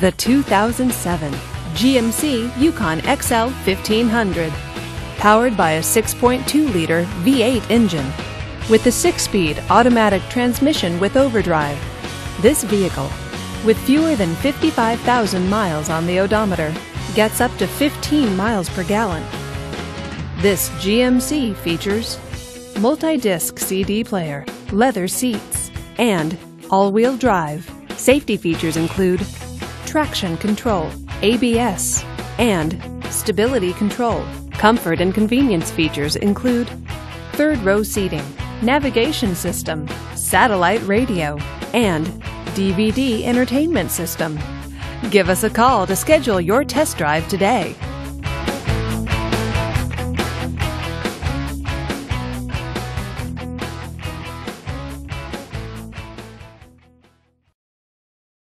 The 2007 GMC Yukon XL 1500. Powered by a 6.2 liter V8 engine with a six speed automatic transmission with overdrive. This vehicle, with fewer than 55,000 miles on the odometer, gets up to 15 miles per gallon. This GMC features multi-disc CD player, leather seats, and all-wheel drive. Safety features include traction control, ABS, and stability control. Comfort and convenience features include third row seating, navigation system, satellite radio, and DVD entertainment system. Give us a call to schedule your test drive today.